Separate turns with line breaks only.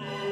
Oh.